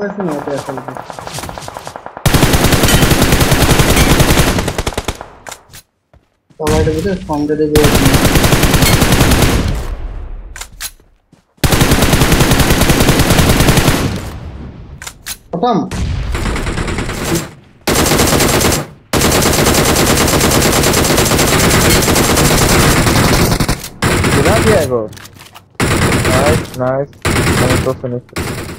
वैसे नहीं होता असल में সবাইটা বুঝে কম রেটে দিয়ে खत्म गिरा दिया है गो नाइस नाइस मैं तो फिनिश